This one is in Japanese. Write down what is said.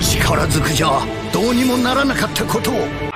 力ずくじゃどうにもならなかったことを。